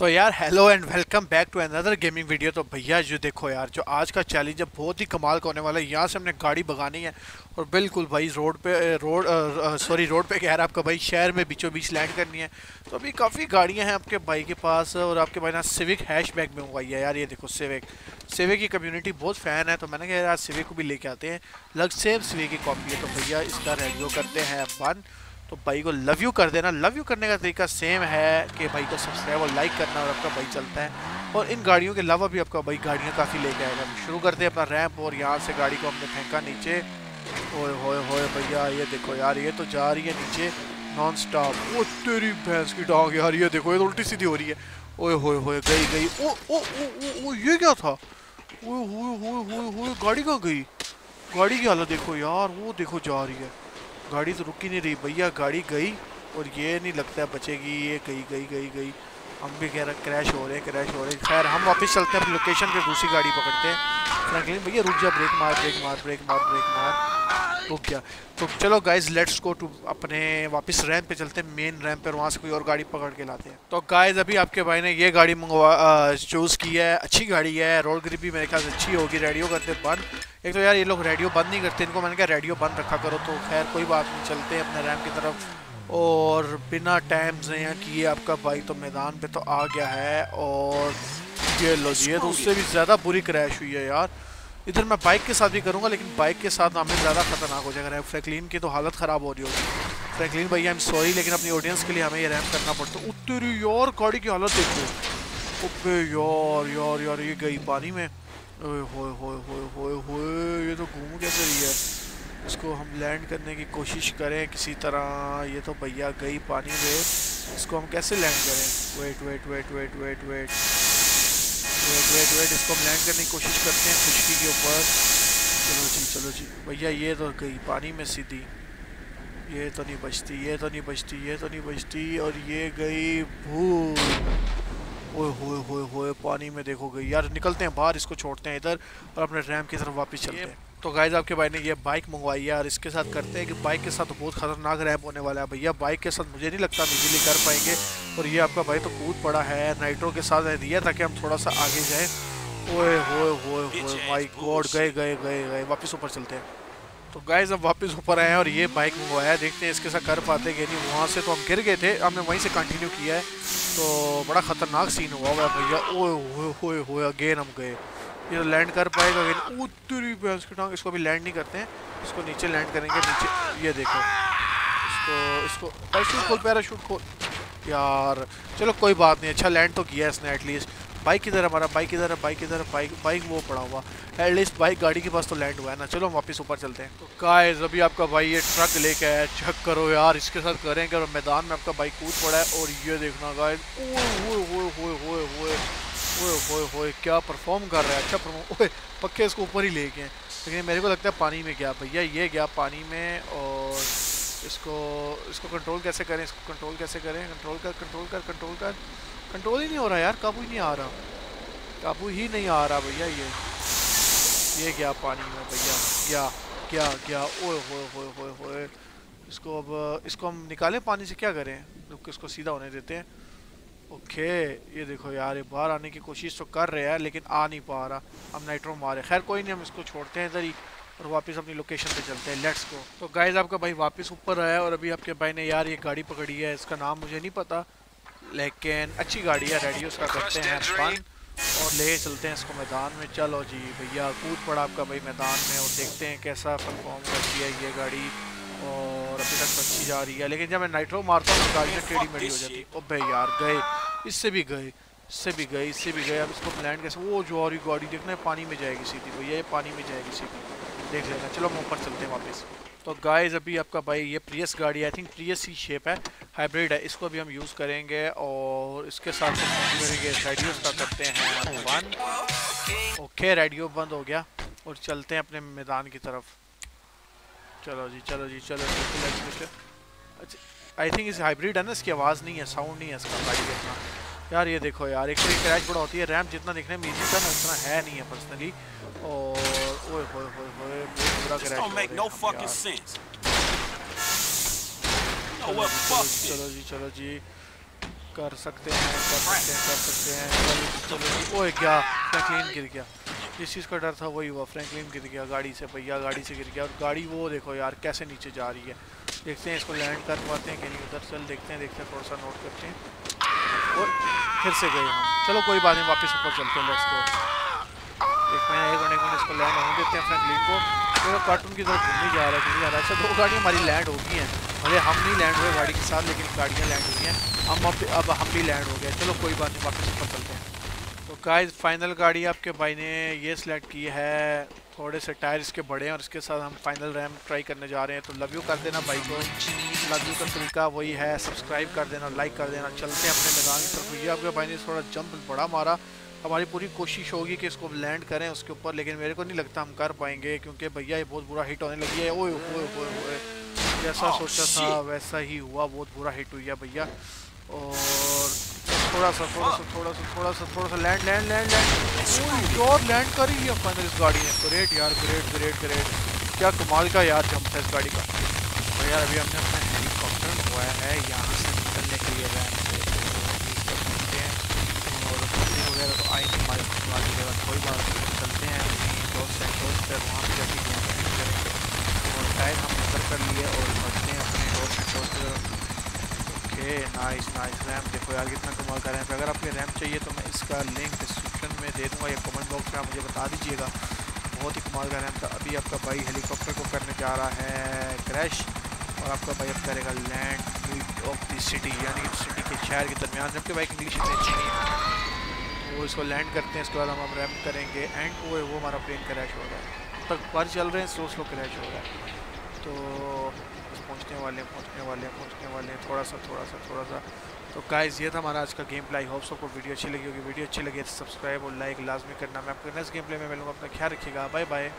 तो यार hello and welcome back to another gaming video तो भैया जो देखो यार, जो आज का चैलेंज है, बहुत ही कमाल का होने वाला है। यहाँ से हमने गाड़ी भगानी है और बिल्कुल भाई, रोड पे रोड सॉरी रोड पे कह रहा है आपका भाई, शहर में बीचों बीच लैंड करनी है। तो अभी काफ़ी गाड़ियाँ हैं आपके भाई के पास और आपके भाई ना सिविक हैश बैग में हुआ है यार, ये देखो सिविक सिविक की कम्युनिटी बहुत फ़ैन है तो मैंने कहा, यार सिविक को भी लेके आते हैं। लग सेम सिविक की कॉपी है तो भैया इसका रेडियो करते हैं बंद तो भाई को लव यू कर देना। लव यू करने का तरीका सेम है कि भाई को सब्सक्राइब और लाइक करना और आपका भाई चलता है। और इन गाड़ियों के अलावा भी आपका भाई गाड़ियाँ काफ़ी लेके आएगा। शुरू करते हैं अपना रैंप और यहाँ से गाड़ी को हमने फेंका नीचे। ओए होए होए भैया, ये देखो यार, ये तो जा रही है नीचे। नॉन स्टॉप वो तेरी भैंस की टांग यार, ये देखो, ये तो उल्टी सीधी हो रही है। ओए होए होए, गई गई। ओ ओ ओ ओ, ये क्या था? ओए होए होए होए होए, गाड़ी कहाँ गई? गाड़ी की हालत देखो यार, वो देखो जा रही है। गाड़ी तो रुकी नहीं रही। भैया, गाड़ी गई और ये नहीं लगता है बचेगी, ये गई गई गई गई। हम भी कह रहे क्रैश हो रहे हैं क्रैश हो रहे हैं। खैर, हम वापस चलते हैं लोकेशन पे, दूसरी गाड़ी पकड़ते हैं। फ्रैंकलिन भैया, रुक जा ब्रेक मार ब्रेक मार ब्रेक मार ब्रेक मार। रुक गया तो चलो गाइज़ लेट्स गो टू अपने वापस रैम पे चलते हैं मेन रैम पर वहाँ से कोई और गाड़ी पकड़ के लाते हैं। तो गाइज़ अभी आपके भाई ने ये गाड़ी मंगवा चूज़ की है अच्छी गाड़ी है रोड ग्रिप भी मेरे ख्याल से अच्छी होगी रेडियो करते बंद। एक तो यार ये लोग रेडियो बंद नहीं करते इनको मैंने कहा रेडियो बंद रखा करो तो खैर कोई बात नहीं चलते हैं अपने रैम की तरफ़। और बिना टाइम यहाँ किए आपका भाई तो मैदान पे तो आ गया है और ये लो जी तो उससे भी ज़्यादा बुरी क्रैश हुई है यार। इधर मैं बाइक के साथ भी करूँगा, लेकिन बाइक के साथ हमें ज़्यादा खतरनाक हो जाएगा। रैम फ्रैंकलिन की तो हालत ख़राब हो रही होगी। फ्रैंकलिन भैया आई एम सॉरी लेकिन अपनी ऑडियंस के लिए हमें ये रैम करना पड़ता है। उत्तरी यार गाड़ी की हालत देखो ओके, यार यार यार, ये गई पानी में। होए ये तो घूम कैसे रही है? इसको हम लैंड करने की कोशिश करें किसी तरह। ये तो भैया गई पानी में। इसको हम कैसे लैंड करें? Wait wait wait wait wait wait wait wait इसको हम लैंड करने की कोशिश करते हैं खुशकी के ऊपर। चलो जी चलो जी। भैया, ये तो गई, पानी में सीधी। ये तो नहीं बचती, ये तो नहीं बचती, ये तो नहीं बचती, और ये गई भू ओए होए होए होए पानी में देखो गई। यार निकलते हैं बाहर इसको छोड़ते हैं इधर और अपने रैम की तरफ़ वापस चलते हैं। तो गाइज़ आपके भाई ने ये बाइक मंगवाई है और इसके साथ करते हैं कि बाइक के साथ तो बहुत खतरनाक रैप होने वाला है भैया। बाइक के साथ मुझे नहीं लगता हम इजीली कर पाएँगे। और ये आपका भाई तो कूद पड़ा है नाइट्रो के साथ दिया ताकि हम थोड़ा सा आगे जाएँ। ओए होए होए होए माई गॉड गए गए गए गए वापस ऊपर चलते हैं। तो गाइज़ अब वापस ऊपर आए हैं और ये बाइक मंगवाया है। देखते हैं इसके साथ कर पाते कि नहीं। वहाँ से तो हम गिर गए थे, हमने वहीं से कंटिन्यू किया है। तो बड़ा ख़तरनाक सीन हुआ हुआ भैया। ओए होए होए अगेन हम गए। ये तो लैंड कर पाएगा अगेन उतरी भैंस की टांग। इसको अभी लैंड नहीं करते हैं। इसको नीचे लैंड करेंगे। नीचे, ये देखो। इसको इसको पैराशूट खोल पैराशूट खोल। यार, चलो कोई बात नहीं। अच्छा लैंड तो किया इसने एटलीस्ट बाइक किधर हमारा, बाइक किधर है, बाइक किधर है, बाइक बाइक वो पड़ा हुआ। एटलीस्ट बाइक गाड़ी के पास तो लैंड हुआ है ना। चलो हम वापस ऊपर चलते हैं। तो अभी आपका भाई ये ट्रक लेके आया चेक करो यार, इसके साथ करेंगे और मैदान में आपका बाइक कूद पड़ा है। और ये देखना गाइस ओए क्या परफॉर्म कर रहा है? अच्छा परफॉर्म पक्के इसको ऊपर ही ले गए लेकिन मेरे को लगता है पानी में गया भैया ये गया पानी में और इसको इसको कंट्रोल कैसे करें? इसको कंट्रोल कैसे करें? कंट्रोल कर कंट्रोल कर कंट्रोल कर। कंट्रोल ही नहीं हो रहा यार, काबू ही नहीं आ रहा। काबू ही नहीं आ रहा भैया ये। ये गया पानी में भैया क्या क्या क्या ओए, होए होए होए होए। इसको अब, इसको हम निकालें पानी से, क्या करें? रुक, इसको सीधा होने देते हैं। ओके, ये देखो यार, ये बाहर आने की कोशिश तो कर रहे हैं लेकिन आ नहीं पा रहा। हम नाइट्रो मारे। खैर, कोई नहीं, हम इसको छोड़ते हैं इधर ही और वापस अपनी लोकेशन पे चलते हैं। लेट्स को तो गाइज़ आपका भाई वापस ऊपर आया और अभी आपके भाई ने यार ये गाड़ी पकड़ी है, इसका नाम मुझे नहीं पता। लेकिन अच्छी गाड़ी है रेडियो उसका करते हैं फन और ले चलते हैं इसको मैदान में। चलो जी भैया कूद पड़ा आपका भाई मैदान में और देखते हैं कैसा परफॉर्म करती है ये गाड़ी। और अभी तक अच्छी जा रही है लेकिन जब मैं नाइट्रो मारता हूँ तो गाड़ी में टेढ़ी मेढ़ी हो जाती है। भाई यार गए। इससे भी गए इससे भी गए इससे भी गए। अब इसको लैंड कैसे? वो जो और गाड़ी देखना है पानी में जाएगी सीधी। भैया ये पानी में जाएगी सीधी। देख लेना। चलो हम ऊपर चलते हैं वापस। तो गाइस अभी आपका भाई ये प्रियस गाड़ी आई थिंक प्रियस ही शेप है। हाइब्रिड है इसको भी हम यूज़ करेंगे और इसके साथ करेंगे रेडियो का करते हैं वन ओके रेडियो बंद हो गया और चलते हैं अपने मैदान की तरफ़। चलो जी चलो जी चलो अच्छा आई थिंक इस हाइब्रिड है ना इसकी आवाज़ नहीं है साउंड नहीं है इसका गाड़ी का यार ये देखो यार एक तो क्रैश बड़ा होती है रैम जितना दिखने में इजी था ना उतना है नहीं है पर्सनली और ओए होए होए होए बुरा क्रैश चलो जी चलो जी। कर सकते हैं, कर सकते हैं, कर सकते हैं। चलो चलो ओए, क्या? फ्रैंकलिन गिर गया। जिस चीज़ का डर था, वही हुआ। फ्रैंकलिन गिर गया गाड़ी से, भैया गाड़ी से गिर गया। और गाड़ी वो देखो यार, कैसे नीचे जा रही है। देखते हैं इसको लैंड कर पाते हैं कि नहीं। उधर चल, देखते हैं देखते हैं, थोड़ा सा नोट करते हैं। और फिर से गए हम। चलो, कोई बात नहीं, वापस ऊपर चलते हैं लेट्स एक महीना एक मिनट इसको लैंड होने देते हैं फ्रैंकलिन को। तो कार्टून की तरफ़ घूमने जा रहा है, घूमने जा रहा अच्छा दो गाड़ियाँ हमारी लैंड हो गई हैं। भले हम नहीं लैंड हुए गाड़ी के साथ, लेकिन गाड़ियाँ लैंड हुई हैं। हम अब अब हम भी लैंड हो गए। चलो कोई बात नहीं, वापस ऊपर चलते हैं। तो गाइस फाइनल गाड़ी आपके भाई ने ये सिलेक्ट की है। थोड़े से टायर इसके बड़े हैं और इसके साथ हम फाइनल रैम ट्राई करने जा रहे हैं। तो लव यू कर देना भाई को। लव यू का तरीका वही है। सब्सक्राइब कर देना लाइक कर देना। चलते हैं अपने मैदान की तरफ़। ये आपके भाई ने थोड़ा जंप बड़ा मारा। हमारी पूरी कोशिश होगी कि इसको लैंड करें उसके ऊपर, लेकिन मेरे को नहीं लगता हम कर पाएँगे, क्योंकि भैया ये बहुत बुरा हिट होने लगी है। ओए ओए ओए ओए। जैसा oh, सोचा था वैसा ही हुआ बहुत बुरा हिट हुई है भैया। और थोड़ा सा थोड़ा सा थोड़ा सा थोड़ा सा थोड़ा सा लैंड लैंड लैंड लैंड और लैंड कर ही फाइनल इस गाड़ी ने। ग्रेट यार ग्रेट ग्रेट ग्रेट क्या कमाल का यार जंप था इस गाड़ी का। और यार अभी हमने अपना हेलीकॉप्टर हुआ है यहाँ से निकलने के लिए रैम वगैरह तो आएँगे हमारे वाली जगह कोई बात नहीं। चलते हैं दोस्त हैं दोस्त है वहाँ पर जाके और टायर हम कर लिए और बढ़ते हैं अपने दोस्त हैं दोस्त ओके नाइस नाइस रैम देखो यार, कितना कमाल का रैम अगर आपके रैम चाहिए तो मैं इसका लिंक डिस्क्रिप्शन में दे दूँगा या कमेंट बॉक्स में आप मुझे बता दीजिएगा। बहुत ही कमाल का रैम था। अभी आपका भाई हेलीकॉप्टर को करने जा रहा है क्रैश और आपका भाई अब करेगा लैंड ऑफ़ दी सिटी यानी सिटी के शहर के दरमियान। जबकि बाइक इंग्लिश इतनी अच्छी नहीं है। वो इसको लैंड करते हैं, इसके बाद हम रैम करेंगे। एंड वो वो हमारा प्लेन क्रैश हो रहा है। तक पर चल रहे हैं स्लो स्लो क्रैश हो रहा है। तो पहुँचने वाले पहुँचने वाले पहुँचने वाले हैं। थोड़ा सा थोड़ा सा थोड़ा सा। तो गाइस ये था हमारा आज का गेम प्ले होप सबको वीडियो अच्छी लगी होगी। वीडियो अच्छी लगी तो सब्सक्राइब और लाइक लाजमी करना। मैं आपको नेक्स्ट गेम प्ले में मिलूँगा। अपना ख्याल रखिएगा। Bye bye